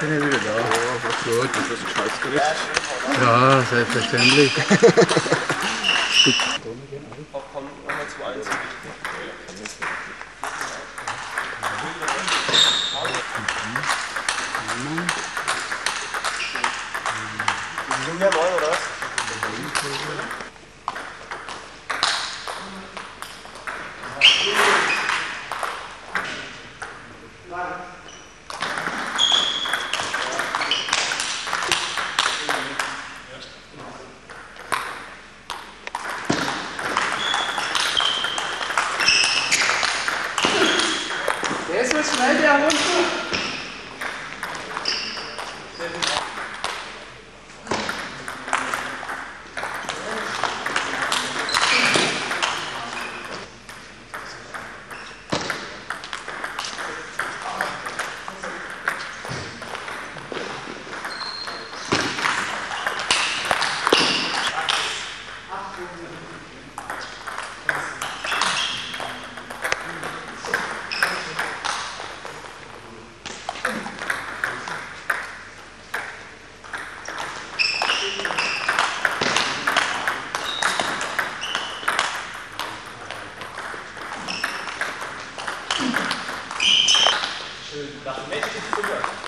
bin ich wieder da. Ja, gut, das ist ein Scheißgericht. Ja, selbstverständlich. Junior 9 oder was? 来两个字。Barthélemy,